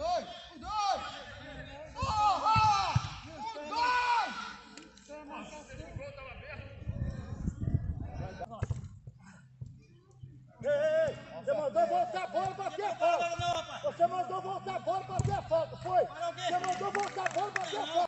dois, os dois! Porra! Os dois! Ei, você mandou voltar a bola pra ter falta. Não, rapaz. Você mandou voltar a bola pra ter falta, foi? Você mandou voltar a bola pra ter falta.